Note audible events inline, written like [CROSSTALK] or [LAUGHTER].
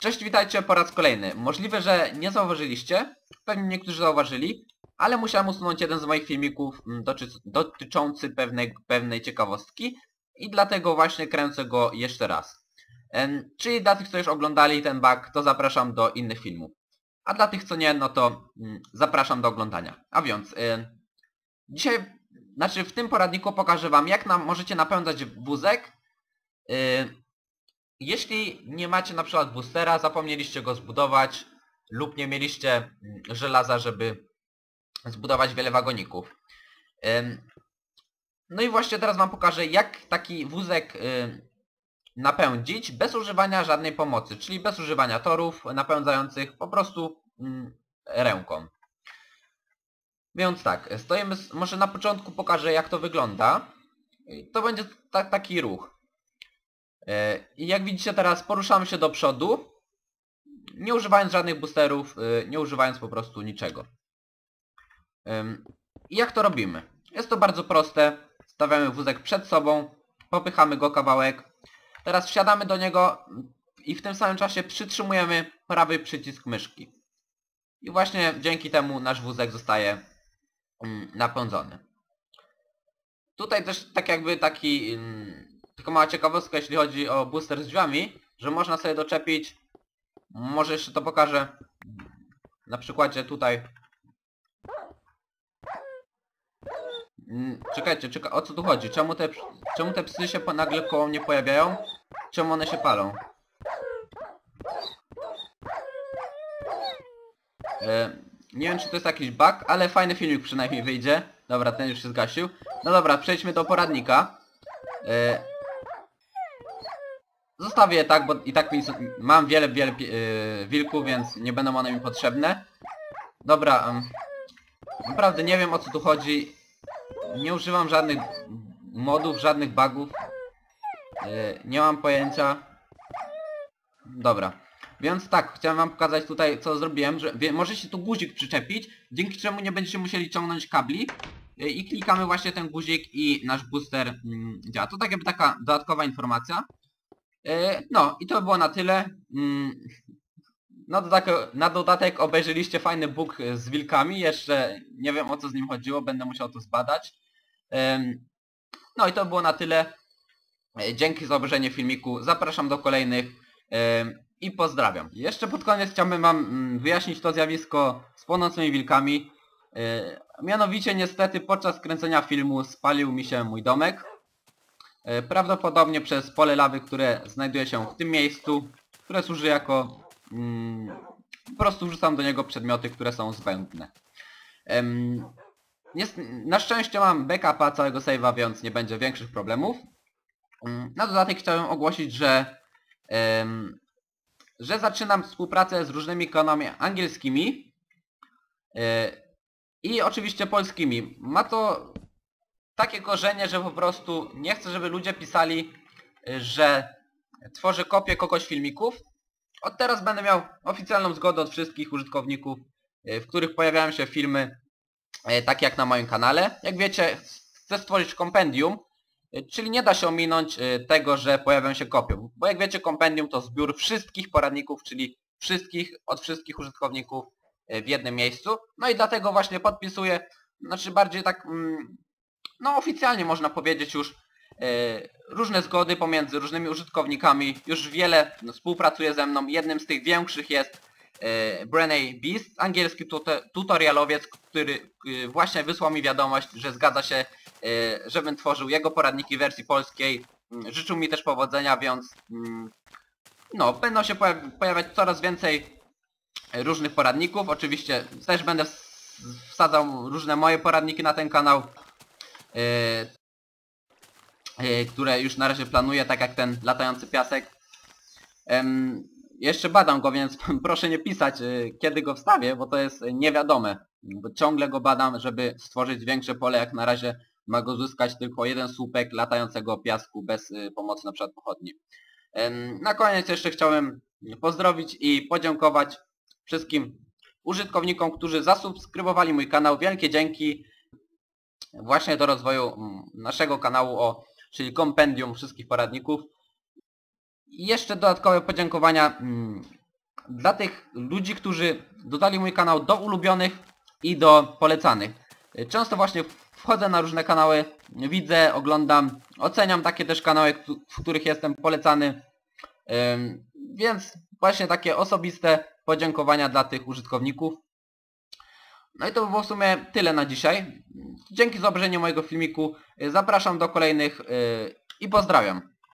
Cześć, witajcie po raz kolejny. Możliwe, że nie zauważyliście, pewnie niektórzy zauważyli, ale musiałem usunąć jeden z moich filmików mm, doty dotyczący pewnej, pewnej ciekawostki i dlatego właśnie kręcę go jeszcze raz. Czyli dla tych, co już oglądali ten bug, to zapraszam do innych filmów. A dla tych, co nie, no to mm, zapraszam do oglądania. A więc, dzisiaj, znaczy w tym poradniku pokażę wam, jak nam możecie napędzać wózek, jeśli nie macie na przykład boostera, zapomnieliście go zbudować lub nie mieliście mm, żelaza, żeby zbudować wiele wagoników. No i właśnie teraz wam pokażę, jak taki wózek y, napędzić bez używania żadnej pomocy, czyli bez używania torów napędzających po prostu mm, ręką. Więc tak, stoimy, może na początku pokażę jak to wygląda. To będzie ta, taki ruch. E, I jak widzicie teraz poruszamy się do przodu, nie używając żadnych boosterów, e, nie używając po prostu niczego. I jak to robimy? Jest to bardzo proste. Stawiamy wózek przed sobą, popychamy go kawałek. Teraz wsiadamy do niego i w tym samym czasie przytrzymujemy prawy przycisk myszki. I właśnie dzięki temu nasz wózek zostaje mm, napędzony. Tutaj też tak jakby taki, mm, tylko mała ciekawostka jeśli chodzi o booster z drzwiami, że można sobie doczepić, może jeszcze to pokażę na przykładzie tutaj. Mm, Czekajcie, czeka, o co tu chodzi? Czemu te, czemu te psy się po- nagle koło mnie pojawiają? Czemu one się palą? E, nie wiem czy to jest jakiś bug, ale fajny filmik przynajmniej wyjdzie. Dobra, ten już się zgasił. No dobra, przejdźmy do poradnika. E, zostawię tak, bo i tak mi, mam wiele, wiele e, wilków, więc nie będą one mi potrzebne. Dobra, naprawdę nie wiem o co tu chodzi. Nie używam żadnych modów, żadnych bugów. E, nie mam pojęcia. Dobra. Więc tak, chciałem wam pokazać tutaj co zrobiłem, że wie, możecie tu guzik przyczepić, dzięki czemu nie będziecie musieli ciągnąć kabli e, i klikamy właśnie ten guzik i nasz booster mm, działa. To tak jakby taka dodatkowa informacja. E, no i to by było na tyle. Mm, na dodatek, na dodatek obejrzeliście fajny bóg z wilkami, jeszcze nie wiem o co z nim chodziło, będę musiał to zbadać. No i to było na tyle. E, Dzięki za obejrzenie filmiku, zapraszam do kolejnych i pozdrawiam. Jeszcze pod koniec chciałbym wam mm, wyjaśnić to zjawisko z płonącymi wilkami. E, Mianowicie niestety podczas kręcenia filmu spalił mi się mój domek. E, Prawdopodobnie przez pole lawy, które znajduje się w tym miejscu, które służy jako... Mm, po prostu wrzucam do niego przedmioty, które są zbędne. Na szczęście mam backupa całego save'a, więc nie będzie większych problemów. Mm, Na dodatek chciałem ogłosić, że, że zaczynam współpracę z różnymi kanałami angielskimi e, i oczywiście polskimi. Ma to takie korzenie, że po prostu nie chcę, żeby ludzie pisali, e, że tworzę kopię kogoś filmików. Od teraz będę miał oficjalną zgodę od wszystkich użytkowników, e, w których pojawiają się filmy e, takie jak na moim kanale. Jak wiecie, chcę stworzyć kompendium, czyli nie da się ominąć tego, że pojawią się kopie. Bo jak wiecie, kompendium to zbiór wszystkich poradników, czyli wszystkich, od wszystkich użytkowników w jednym miejscu. No i dlatego właśnie podpisuję, znaczy bardziej tak, mm, no oficjalnie można powiedzieć już, e, różne zgody pomiędzy różnymi użytkownikami. Już wiele współpracuje ze mną. Jednym z tych większych jest Brené Beast, angielski tute- tutorialowiec, który e, właśnie wysłał mi wiadomość, że zgadza się, żebym tworzył jego poradniki w wersji polskiej. Mm, Życzył mi też powodzenia, więc mm, no, będą się pojaw- pojawiać coraz więcej różnych poradników. Oczywiście też będę ws- wsadzał różne moje poradniki na ten kanał, które już na razie planuję, tak jak ten latający piasek. Jeszcze badam go, więc [LAUGHS] proszę nie pisać, y, kiedy go wstawię, bo to jest niewiadome. Bo ciągle go badam, żeby stworzyć większe pole, jak na razie ma go zyskać tylko jeden słupek latającego piasku bez pomocy na przykład pochodni. Na koniec jeszcze chciałem pozdrowić i podziękować wszystkim użytkownikom, którzy zasubskrybowali mój kanał. Wielkie dzięki właśnie do rozwoju mm, naszego kanału, o, czyli kompendium wszystkich poradników. I jeszcze dodatkowe podziękowania mm, dla tych ludzi, którzy dodali mój kanał do ulubionych i do polecanych. Często właśnie wchodzę na różne kanały, widzę, oglądam, oceniam takie też kanały, w których jestem polecany. Więc właśnie takie osobiste podziękowania dla tych użytkowników. No i to by było w sumie tyle na dzisiaj. Dzięki za obejrzenie mojego filmiku. Zapraszam do kolejnych y, i pozdrawiam.